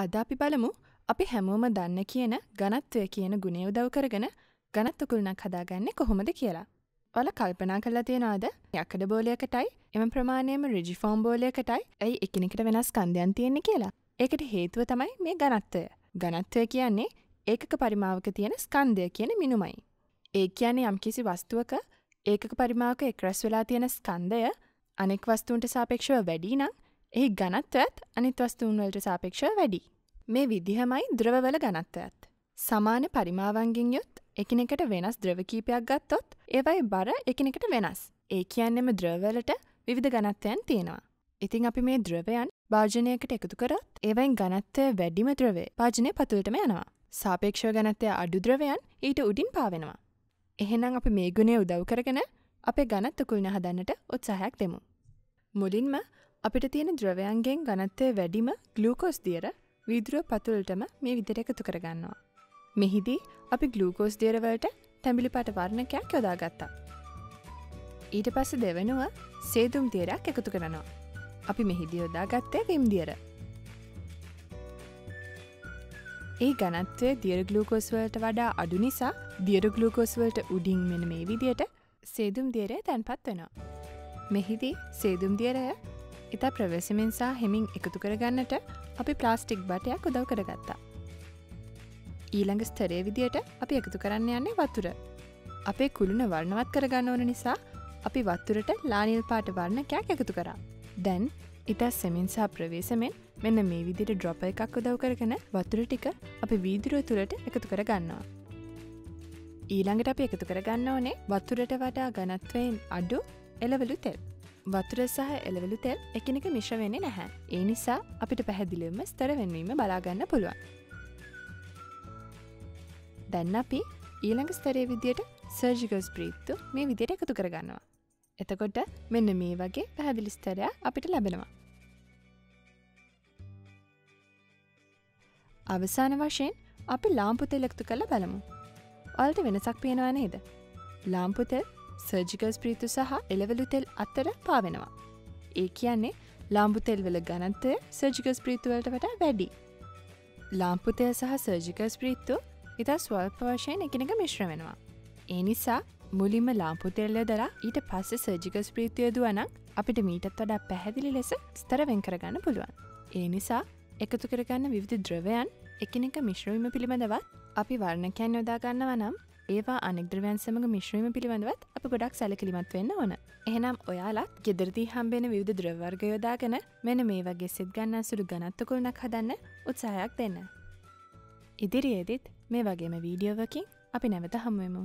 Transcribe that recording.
අද අපි බලමු අපි හැමෝම දන්න කියන ගනත්වය කියන ගුණේ උදව් කරගෙන ගනත් උකුල්නක් හදාගන්නේ කොහොමද කියලා. ඔල කල්පනා කරලා තියෙනවාද යකඩ බෝලයකටයි එම ප්‍රමාණයම රිජිෆෝම් බෝලයකටයි ඇයි එකනෙකට වෙනස් කන්දයන් තියෙන්නේ කියලා. ඒකට හේතුව තමයි මේ ගනත්වය. ගනත්වය කියන්නේ ඒකක පරිමාවක තියෙන ස්කන්දය කියන මිනුමයි. ඒ කියන්නේ යම්කිසි වස්තුවක ඒකක පරිමාවක එක්රැස් වෙලා තියෙන ස්කන්දය අනෙක් වස්තුන්ට සාපේක්ෂව වැඩි නම් එහි ගනත්වයත් අනිත් වස්තුූන්වලට සාපේක්ෂව වැඩි. මේ විදිහමයි ද්‍රවවල ගනත්වයත්. සමාන පරිමාවන්ගෙන් යුත් එකනෙකට වෙනස් ද්‍රවකීපයක් ගත්තොත් ඒවයි බර එකනෙකට වෙනස්. ඒ කියන්නෙම ද්‍රවවලට විවිධ ගනත්වයන් තියෙනවා. ඉතිං අපි මේ ද්‍රවයන් භාජනයකට එකතු කරත් ඒවයින් ගනත්වය වැඩිම ද්‍රවේ පාජනය පතුලටම යනවා. සාපේක්ෂව ගනත්වය අඩු ද්‍රවයන් ඊට උඩින් පාවෙනවා. එහෙනම් අපි මේ ගුණේ උදව් කරගෙන අපේ ගනත් උකුල්න හදන්නට උත්සාහයක් දෙමු. මුලින්ම අපිට තියෙන ද්‍රවයන්ගෙන් ගනත්වය වැඩිම ගලූකෝස් දියර වීදුරුව පතුලටම මේ විදිර එකතු කරගන්නවා. මෙහිදී අපි ගලූකෝස් දියරවලට තැඹිලි පට වර්ණකයක් යොදාගත්තා. ඊට පස්ස දෙවනුව සේදුම් දියරයක් එකතු කරනවා. අපි මෙහිදි යොදා ගත්තේ විම් දියර. ඒ ගනත්වය දියර ගලූකෝස්වලට වඩා අඩු නිසා දියර ගලූකෝස්වලට උඩින් මෙන මේ විදියට සේදුම් දියරය තැන්පත් වෙනවා. මෙහිදී සේදුම් දියරය ඉතා ප්‍රවැසමෙන් සහ හෙමින් එකතු කරගන්නට අපි ප්ලාස්ටික් බටයක් උදව් කරගත්තා. ඊළඟ ස්තරය විදියට අපි එකතු කරන්න යන්නේ වතුර. අපේ කුළුණ වර්ණවත් කරගන්න ඕන නිසා අපි වත්තුරට ලානිල් පාට වර්ණකයක් එකතු කරා. දැන් ඉතා සෙමින්සා ප්‍රවේශමෙන් මෙන්න මේ විදිට ඩ්‍රොප එකක් උදව් කරගෙන වතුර ටික අපි වීදුරුව තුළට එකතු කර ගන්නවා. ඊළඟට අපි එකතු කරගන්න ඕනේ වතුරට වඩා ගනත්වයෙන් අඩු එලවලු තෙල්. වතුර සහ එලවලු තෙල් එකනෙක මිශ්‍ර වෙන්නේ නැහැ. ඒ නිසා අපිට පැහැදිලිවම ස්තර වෙන්වීම බලාගන්න පුළුවන්. දැන්න අපි ඊළඟ ස්තරය විදියට සර්ජිකස් ප්‍රීත්තු මේ විදියට එකතු කරගන්නවා. එතකොට මෙන්න මේ වගේ පැහැදිලි ස්තරයක් අපිට ලැබෙනවා. අවසාන වශයෙන් අපි ලාම්පුතෙල් එකතු කළ බලමු. ඔල්ට වෙනසක් පේනවා නේද. ලාම්පුතෙල් සර්ජිකස් ප්‍රීතු සහ එලවලු තෙල් අත්තර පාවෙනවා. ඒ කියන්නේ ලාම්පුතෙල්වල ගනන්තය සර්ජිකස් ප්‍රීතුවලට වටා වැඩි. ලාම්පුතෙල් සහ සර්ජිකස් ප්‍රීත්තු ඉතා ස්වල්ප වශයෙන් එකනෙක මිශ්‍ර වෙනවා. ඒ නිසා මුලින්ම ලාම්පුතෙල්ල දර ඊට පස්සේ සර්ජිකස් ප්‍රීතියදුවනක් අපිට මීටත් වඩා පැහැදිලි ලෙස ස්තර වෙන් කරගන්න පුළුවන්. ඒ නිසා එකතු කරගන්න විවිධ ද්‍රවයන් එකනෙක මිශ්‍රවීම පිළිබඳවත් අපි වර්ණකයන් යොදාගන්නව නම් ඒවා අනෙක්ද්‍රවයන් සමඟ මිශ්‍රීම පිළිබඳවත් අප ගොඩක් සැලකිලිමත් වෙන්න ඕන. එහෙනම් ඔයාලත් ගෙදරදී හම්බෙන විවිධ ද්‍රවර්ග යොදාගෙන මෙන මේ වගේ සිත් ගන්න සුළු ගනත්තකුල්නක් හදන්න උත්සාහයක් දෙන්න. ඉදිරියේදිත් මේ වගේම වීඩියෝවකින් අපි නැවත හමුවමු.